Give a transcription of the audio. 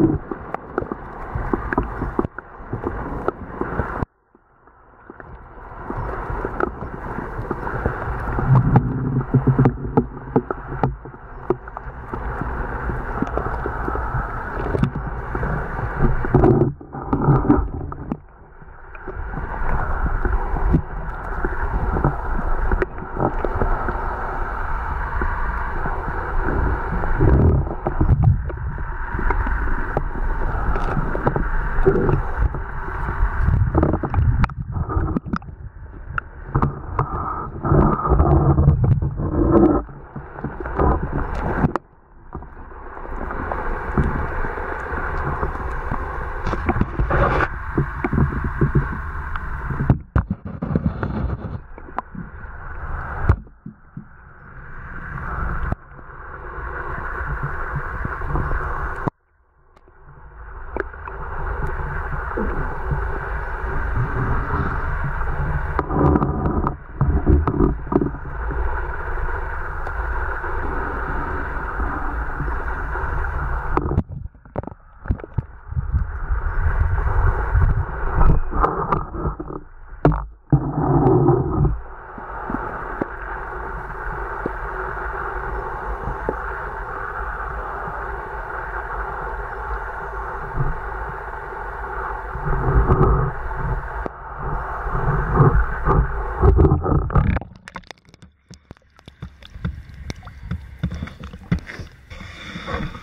you. Awesome.